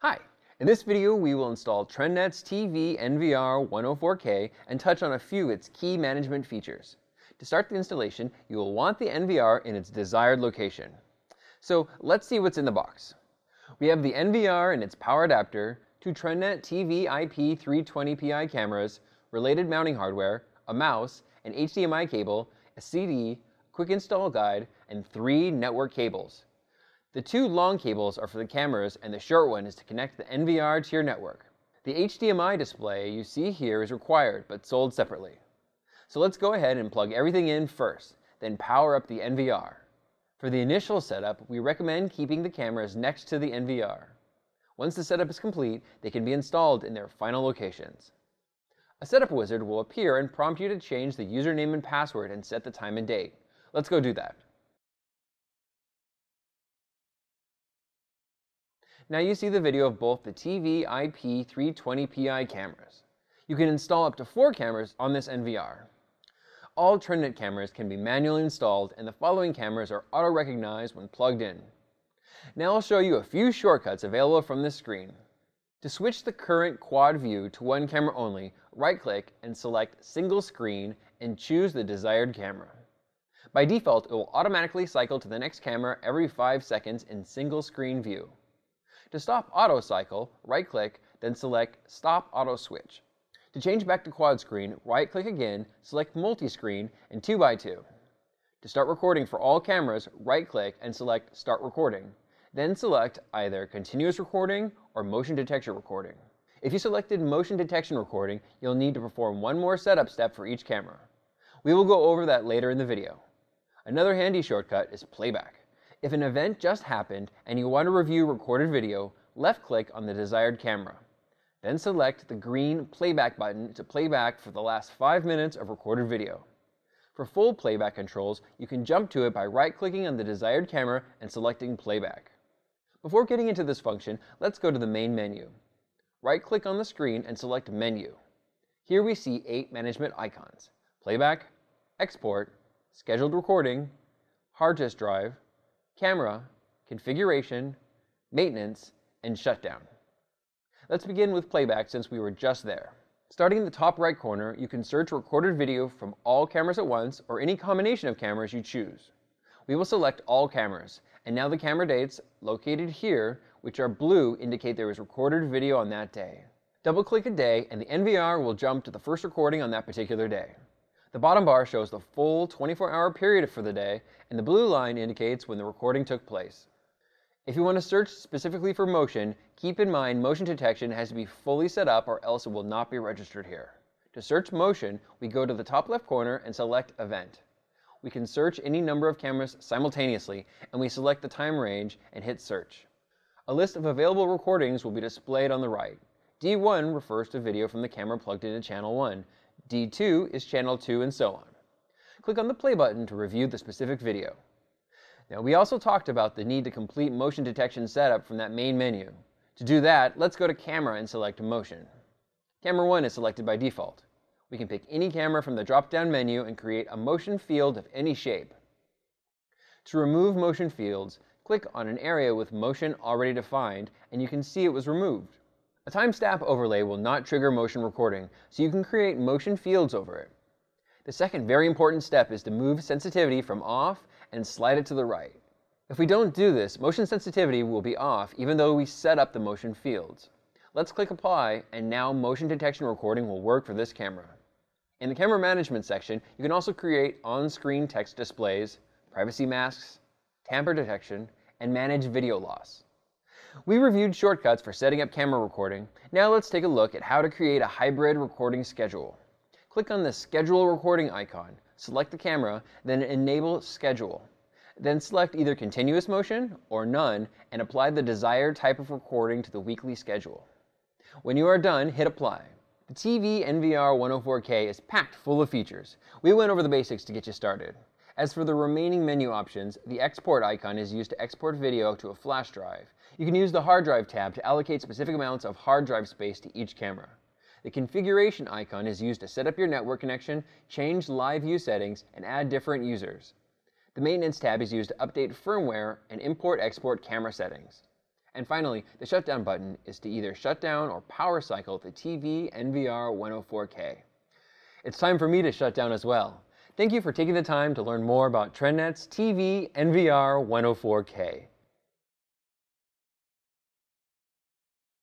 Hi, in this video we will install TRENDnet's TV NVR 104K and touch on a few of its key management features. To start the installation, you will want the NVR in its desired location. So let's see what's in the box. We have the NVR and its power adapter, two TRENDnet TV IP 320pi cameras, related mounting hardware, a mouse, an HDMI cable, a CD, quick install guide, and three network cables. The two long cables are for the cameras and the short one is to connect the NVR to your network. The HDMI display you see here is required but sold separately. So let's go ahead and plug everything in first, then power up the NVR. For the initial setup, we recommend keeping the cameras next to the NVR. Once the setup is complete, they can be installed in their final locations. A setup wizard will appear and prompt you to change the username and password and set the time and date. Let's go do that. Now you see the video of both the TV IP 320pi cameras. You can install up to four cameras on this NVR. All TRENDnet cameras can be manually installed and the following cameras are auto-recognized when plugged in. Now I'll show you a few shortcuts available from this screen. To switch the current quad view to one camera only, right-click and select Single Screen and choose the desired camera. By default, it will automatically cycle to the next camera every 5 seconds in single screen view. To stop auto cycle, right-click, then select Stop Auto Switch. To change back to quad screen, right-click again, select Multi-Screen and 2x2. To start recording for all cameras, right-click and select Start Recording. Then select either Continuous Recording or Motion Detection Recording. If you selected Motion Detection Recording, you'll need to perform one more setup step for each camera. We will go over that later in the video. Another handy shortcut is Playback. If an event just happened and you want to review recorded video, left-click on the desired camera. Then select the green Playback button to playback for the last 5 minutes of recorded video. For full playback controls, you can jump to it by right-clicking on the desired camera and selecting Playback. Before getting into this function, let's go to the main menu. Right-click on the screen and select Menu. Here we see 8 management icons. Playback, Export, Scheduled Recording, Hard Disk Drive, camera, configuration, maintenance, and shutdown. Let's begin with playback since we were just there. Starting in the top right corner, you can search recorded video from all cameras at once or any combination of cameras you choose. We will select all cameras, and now the camera dates located here, which are blue, indicate there was recorded video on that day. Double-click a day and the NVR will jump to the first recording on that particular day. The bottom bar shows the full 24-hour period for the day, and the blue line indicates when the recording took place. If you want to search specifically for motion, keep in mind motion detection has to be fully set up or else it will not be registered here. To search motion, we go to the top left corner and select Event. We can search any number of cameras simultaneously, and we select the time range and hit Search. A list of available recordings will be displayed on the right. D1 refers to video from the camera plugged into channel 1, D2 is channel 2, and so on. Click on the play button to review the specific video. Now, we also talked about the need to complete motion detection setup from that main menu. To do that, let's go to Camera and select Motion. Camera 1 is selected by default. We can pick any camera from the drop-down menu and create a motion field of any shape. To remove motion fields, click on an area with motion already defined, and you can see it was removed. A timestamp overlay will not trigger motion recording, so you can create motion fields over it. The second very important step is to move sensitivity from off and slide it to the right. If we don't do this, motion sensitivity will be off even though we set up the motion fields. Let's click apply and now motion detection recording will work for this camera. In the camera management section, you can also create on-screen text displays, privacy masks, tamper detection, and manage video loss. We reviewed shortcuts for setting up camera recording. Now let's take a look at how to create a hybrid recording schedule. Click on the Schedule Recording icon, select the camera, then Enable Schedule. Then select either Continuous Motion or None and apply the desired type of recording to the weekly schedule. When you are done, hit Apply. The TV NVR 104K is packed full of features. We went over the basics to get you started. As for the remaining menu options, the export icon is used to export video to a flash drive. You can use the hard drive tab to allocate specific amounts of hard drive space to each camera. The configuration icon is used to set up your network connection, change live view settings, and add different users. The maintenance tab is used to update firmware and import-export camera settings. And finally, the shutdown button is to either shut down or power cycle the TV NVR 104K. It's time for me to shut down as well. Thank you for taking the time to learn more about TRENDnet's TV NVR 104K.